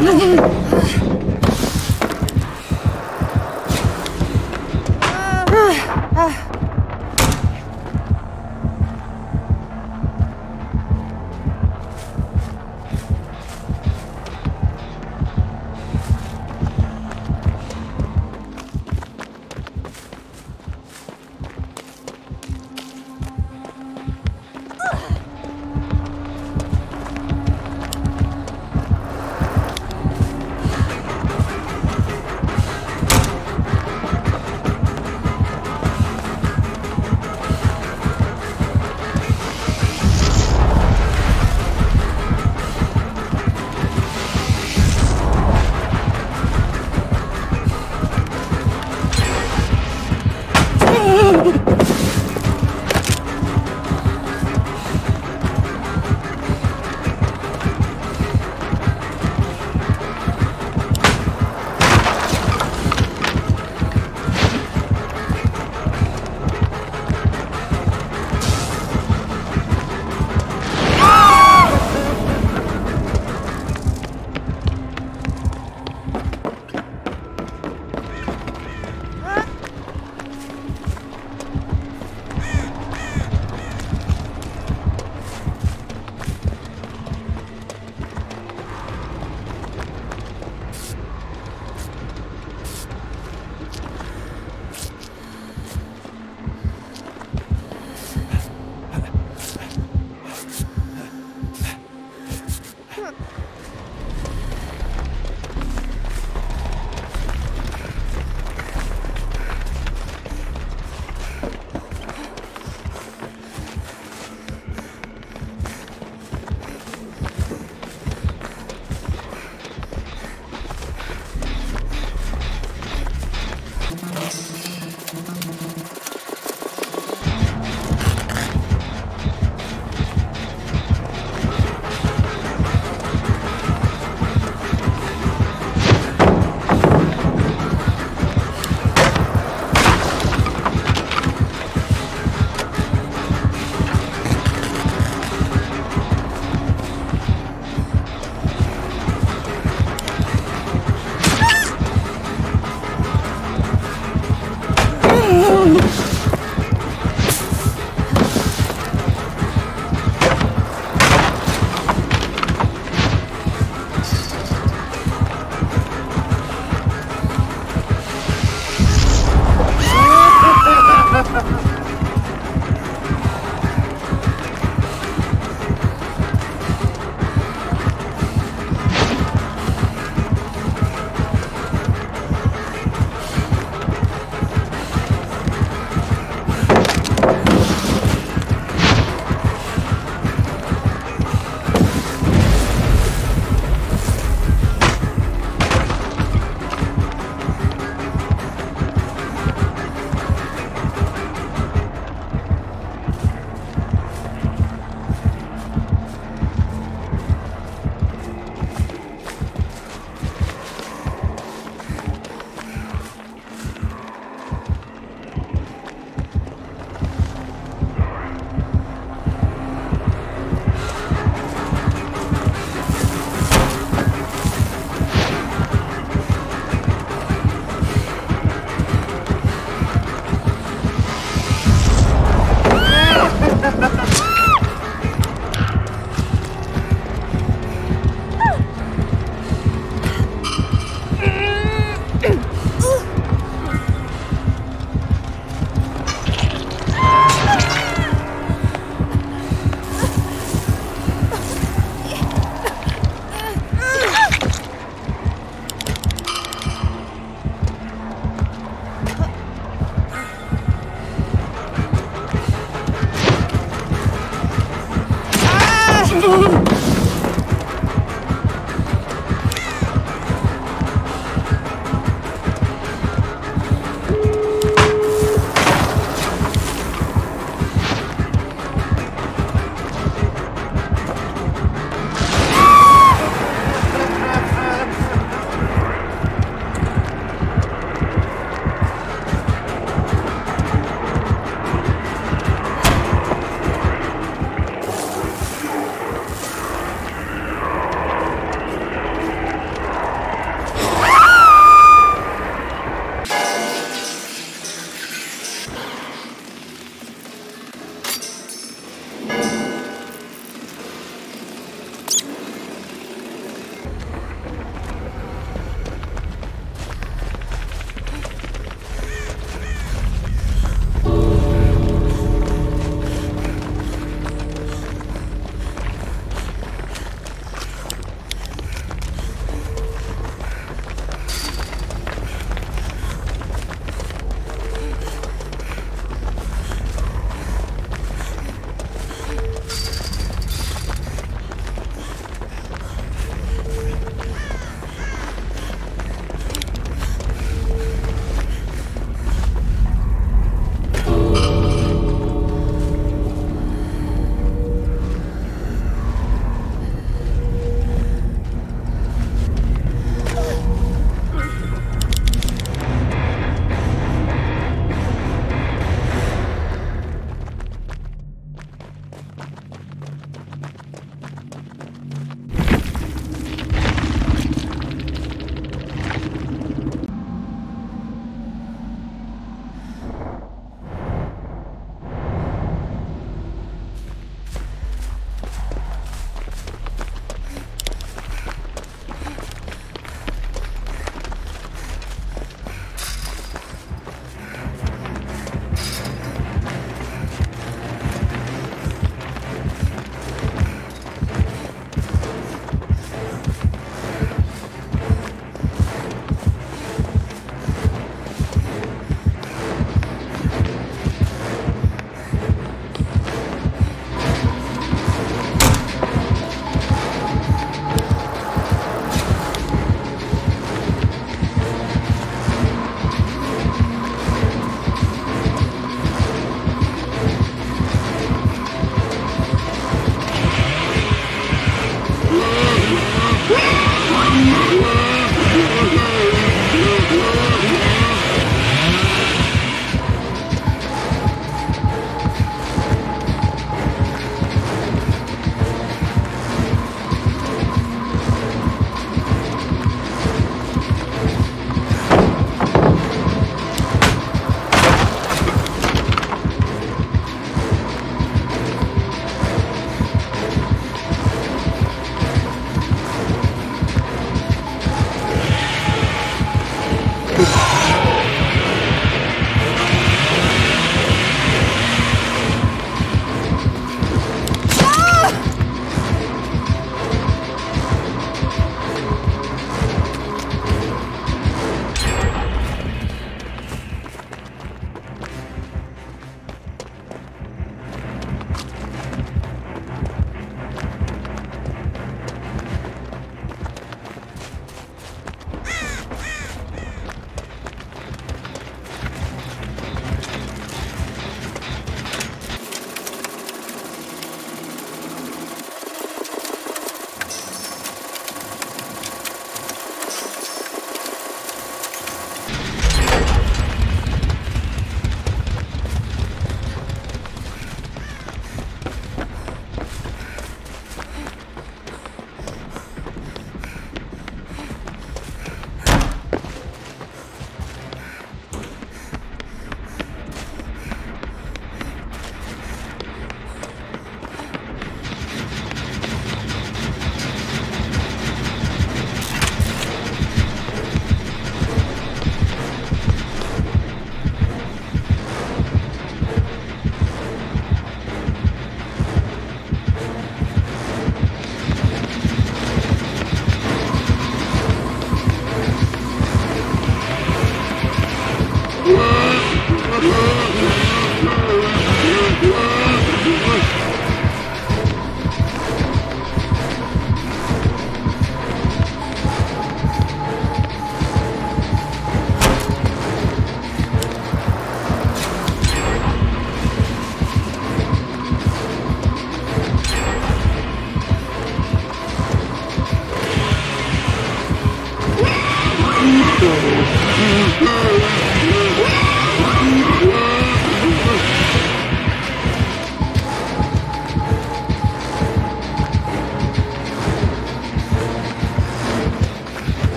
嗯。